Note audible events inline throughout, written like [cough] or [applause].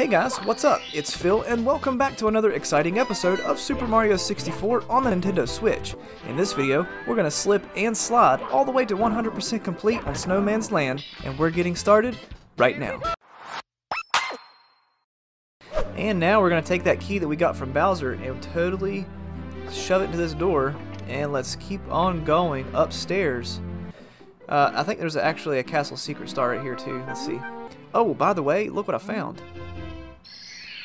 Hey guys, what's up? It's Phil, and welcome back to another exciting episode of Super Mario 64 on the Nintendo Switch. In this video, we're going to slip and slide all the way to 100% complete on Snowman's Land, and we're getting started right now. And now we're going to take that key that we got from Bowser and totally shove it into this door, and let's keep on going upstairs. Uh, I think there's actually a castle secret star right here too. Let's see. Oh, by the way, look what I found.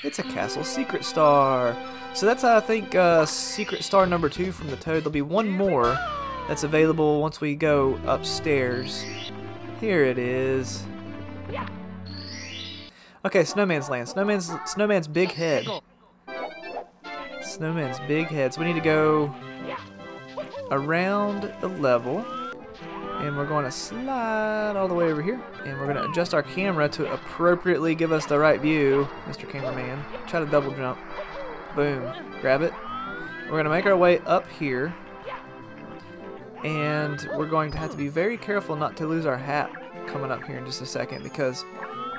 It's a castle secret star. So that's, I think, uh, secret star number two from the Toad. There'll be one more that's available once we go upstairs. Here it is. Okay, Snowman's Land. Snowman's Snowman's big head. Snowman's big head. So we need to go around the level. And we're going to slide all the way over here. And we're going to adjust our camera to appropriately give us the right view, Mr. Cameraman. Try to double jump. Boom. Grab it. We're going to make our way up here. And we're going to have to be very careful not to lose our hat coming up here in just a second because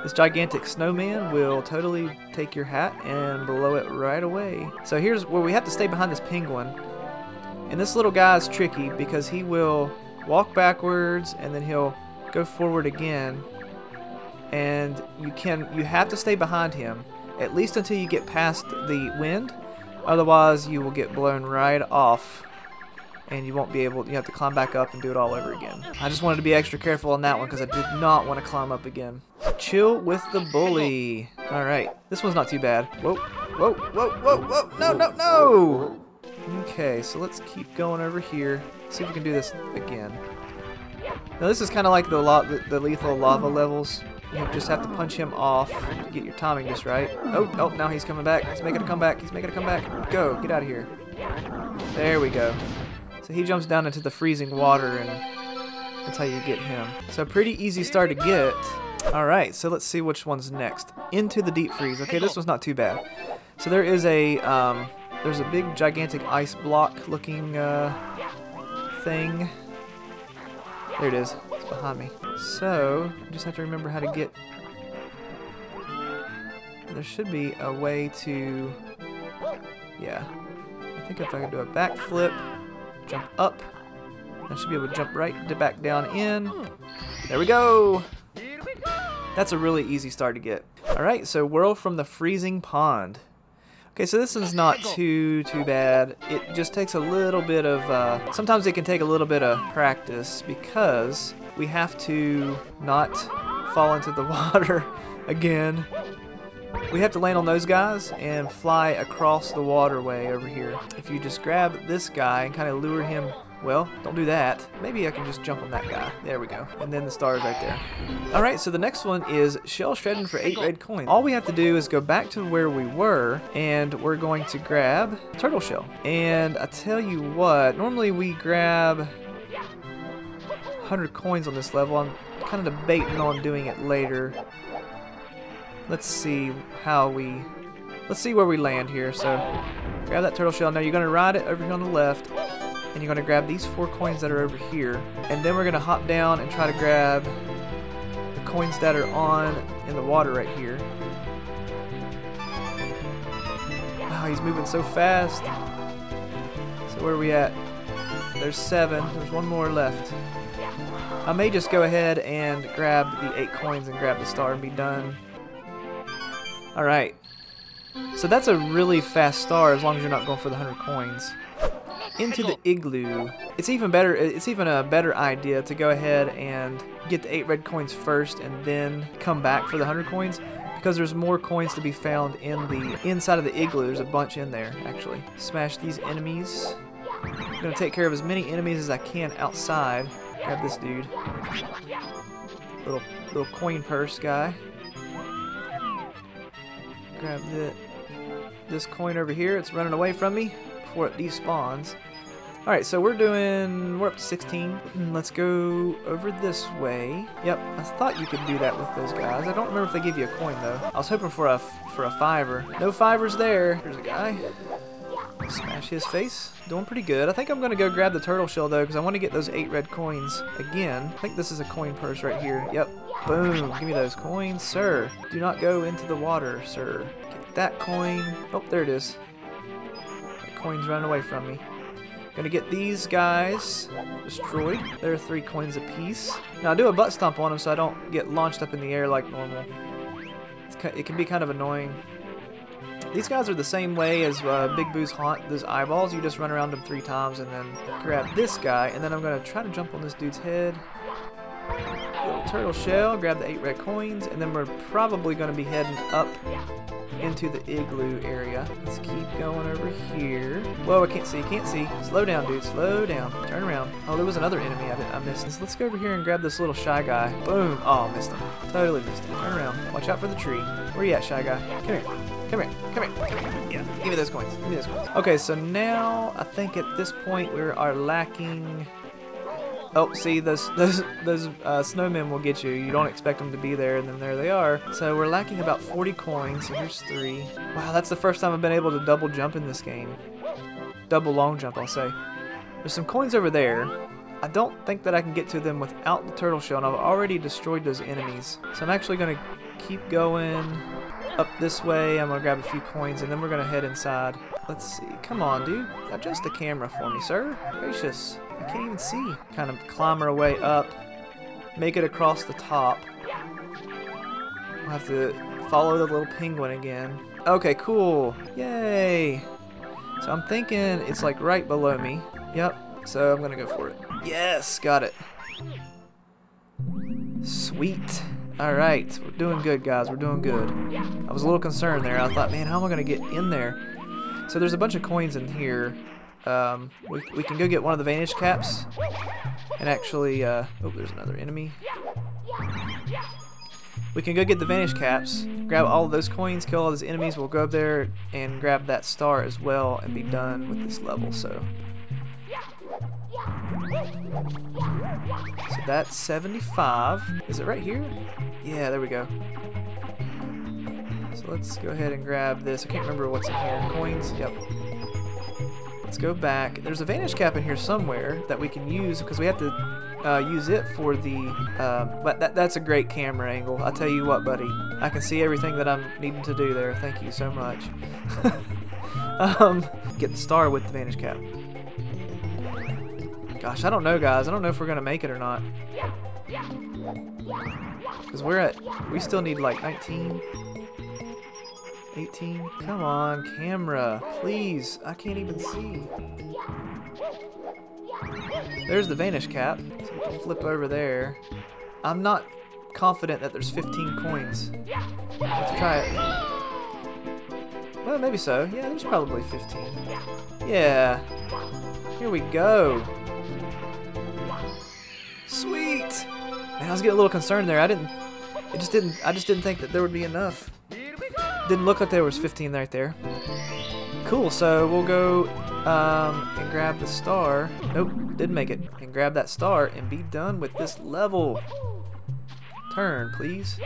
this gigantic snowman will totally take your hat and blow it right away. So here's where we have to stay behind this penguin. And this little guy is tricky because he will walk backwards and then he'll go forward again. And you can you have to stay behind him at least until you get past the wind. Otherwise you will get blown right off and you won't be able you have to climb back up and do it all over again. I just wanted to be extra careful on that one because I did not want to climb up again. Chill with the bully. Alright this one's not too bad. Whoa whoa whoa whoa whoa no no no okay so let's keep going over here see if we can do this again. Now this is kind of like the, the, the lethal lava levels. You just have to punch him off to get your timing just right. Oh, oh, now he's coming back. He's making a comeback. He's making a comeback. Go, get out of here. There we go. So he jumps down into the freezing water and that's how you get him. So pretty easy star to get. Alright, so let's see which one's next. Into the deep freeze. Okay, this one's not too bad. So there is a, um, there's a big gigantic ice block looking, uh, thing. There it is. It's behind me. So, I just have to remember how to get... There should be a way to... Yeah. I think if I could do a backflip, jump up, I should be able to jump right to back down in. There we go! That's a really easy start to get. Alright, so whirl from the freezing pond. Okay, so this is not too, too bad. It just takes a little bit of, uh, sometimes it can take a little bit of practice because we have to not fall into the [laughs] water again. We have to land on those guys and fly across the waterway over here. If you just grab this guy and kind of lure him well, don't do that. Maybe I can just jump on that guy. There we go. And then the star is right there. Alright, so the next one is shell shredding for 8 red coins. All we have to do is go back to where we were, and we're going to grab turtle shell. And I tell you what, normally we grab 100 coins on this level. I'm kind of debating on doing it later. Let's see how we... Let's see where we land here. So, grab that turtle shell. Now you're going to ride it over here on the left and you're going to grab these four coins that are over here. And then we're going to hop down and try to grab the coins that are on in the water right here. Wow he's moving so fast. So where are we at? There's seven. There's one more left. I may just go ahead and grab the eight coins and grab the star and be done. Alright so that's a really fast star as long as you're not going for the 100 coins into the igloo. It's even better. It's even a better idea to go ahead and get the eight red coins first, and then come back for the hundred coins, because there's more coins to be found in the inside of the igloo. There's a bunch in there, actually. Smash these enemies. I'm gonna take care of as many enemies as I can outside. Grab this dude. Little little coin purse guy. Grab the this coin over here. It's running away from me before it despawns. Alright, so we're doing, we're up to 16. Mm, let's go over this way. Yep, I thought you could do that with those guys. I don't remember if they give you a coin though. I was hoping for a, for a fiver. No fivers there. There's a guy. Smash his face. Doing pretty good. I think I'm going to go grab the turtle shell, though, because I want to get those eight red coins again. I think this is a coin purse right here. Yep. Boom. Give me those coins, sir. Do not go into the water, sir. Get that coin. Oh, there it is. Coin's running away from me. Gonna get these guys destroyed. There are three coins apiece. Now I do a butt stomp on them so I don't get launched up in the air like normal. it can be kind of annoying. These guys are the same way as uh, Big Boo's Haunt. Those eyeballs, you just run around them three times and then grab this guy. And then I'm to try to jump on this dude's head. Little turtle shell, grab the eight red coins. And then we're probably to be heading up into the igloo area. Let's keep going over here. Whoa, I can't see, can't see. Slow down, dude, slow down. Turn around. Oh, there was another enemy I, I missed. Let's go over here and grab this little shy guy. Boom. Oh, missed him. Totally missed him. Turn around. Watch out for the tree. Where you at, shy guy? Come here. Come here. Come here. Come here. Yeah, give me those coins. Give me those coins. Okay, so now I think at this point we are lacking Oh, see, those [laughs] those those uh, snowmen will get you. You don't expect them to be there, and then there they are. So we're lacking about 40 coins. So here's three. Wow, that's the first time I've been able to double jump in this game. Double long jump, I'll say. There's some coins over there. I don't think that I can get to them without the turtle shell, and I've already destroyed those enemies. So I'm actually going to keep going up this way. I'm going to grab a few coins, and then we're going to head inside. Let's see. Come on, dude. Adjust the camera for me, sir. Gracious. I can't even see. Kind of climb our way up. Make it across the top. We'll have to follow the little penguin again. Okay, cool. Yay. So I'm thinking it's like right below me. Yep. So I'm going to go for it. Yes, got it. Sweet. Alright, we're doing good, guys. We're doing good. I was a little concerned there. I thought, man, how am I going to get in there? So there's a bunch of coins in here. Um, we, we can go get one of the Vanish Caps. And actually, uh, oh, there's another enemy. We can go get the Vanish Caps, grab all of those coins, kill all those enemies. We'll go up there and grab that star as well and be done with this level. So so that's 75. Is it right here? Yeah, there we go. So let's go ahead and grab this. I can't remember what's in here. Coins? Yep. Let's go back. There's a vanish cap in here somewhere that we can use because we have to uh, use it for the... Uh, but that, that's a great camera angle. I'll tell you what, buddy. I can see everything that I'm needing to do there. Thank you so much. [laughs] um, get the star with the vanish cap. Gosh, I don't know, guys. I don't know if we're going to make it or not. Because we're at... We still need, like, 19... 18? Come on, camera. Please. I can't even see. There's the Vanish Cap. So flip over there. I'm not confident that there's 15 coins. Let's try it. Well, maybe so. Yeah, there's probably 15. Yeah. Here we go. Sweet! Man, I was getting a little concerned there. I didn't... It just didn't... I just didn't think that there would be enough. Didn't look like there was 15 right there. Cool, so we'll go um, and grab the star. Nope, didn't make it. And grab that star and be done with this level. Turn, please.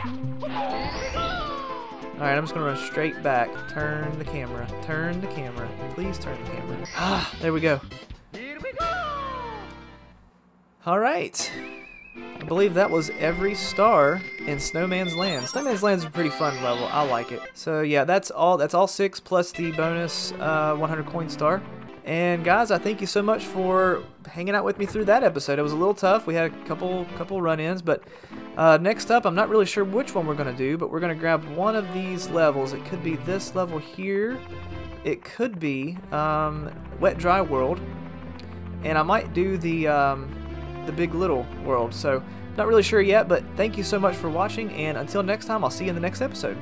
Alright, I'm just going to run straight back. Turn the camera. Turn the camera. Please turn the camera. Ah, there we go. Alright. I believe that was every star in Snowman's Land. Snowman's Land is a pretty fun level. I like it. So yeah, that's all. That's all six plus the bonus uh, 100 coin star. And guys, I thank you so much for hanging out with me through that episode. It was a little tough. We had a couple couple run-ins, but uh, next up, I'm not really sure which one we're going to do, but we're going to grab one of these levels. It could be this level here. It could be um, Wet Dry World. And I might do the... Um, the big little world. So not really sure yet, but thank you so much for watching, and until next time, I'll see you in the next episode.